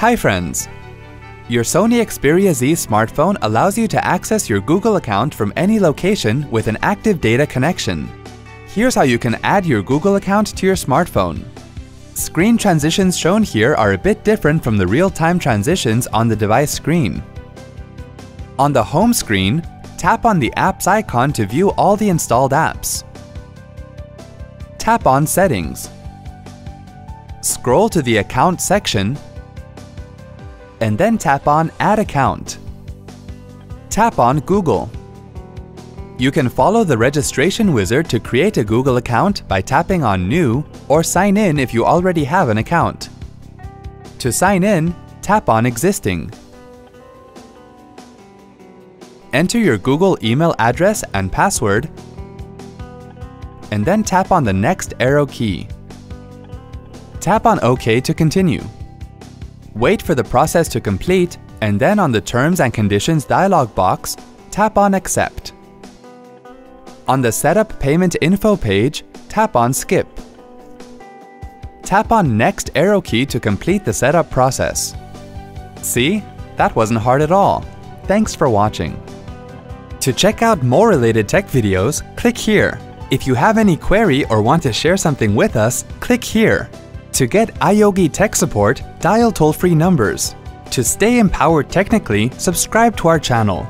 Hi friends! Your Sony Xperia Z smartphone allows you to access your Google account from any location with an active data connection. Here's how you can add your Google account to your smartphone. Screen transitions shown here are a bit different from the real-time transitions on the device screen. On the home screen, tap on the Apps icon to view all the installed apps. Tap on Settings. Scroll to the Account section and then tap on Add Account. Tap on Google. You can follow the registration wizard to create a Google account by tapping on New or sign in if you already have an account. To sign in, tap on Existing. Enter your Google email address and password and then tap on the next arrow key. Tap on OK to continue. Wait for the process to complete and then on the Terms and Conditions dialog box, tap on Accept. On the Setup Payment Info page, tap on Skip. Tap on Next arrow key to complete the setup process. See? That wasn't hard at all. Thanks for watching. To check out more related tech videos, click here. If you have any query or want to share something with us, click here. To get iYogi tech support, dial toll-free numbers. To stay empowered technically, subscribe to our channel.